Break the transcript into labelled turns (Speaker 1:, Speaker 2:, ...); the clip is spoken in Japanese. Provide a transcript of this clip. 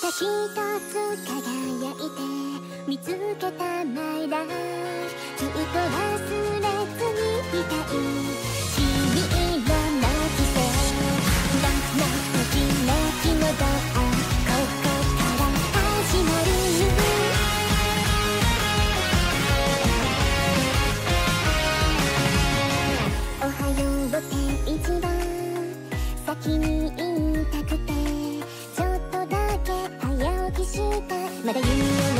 Speaker 1: た一つ輝いて見つけたマイライフずっと忘れずにいたい君の泣き声ランナときめきのドアここから始まるおはようって一番。先にまだ言うよ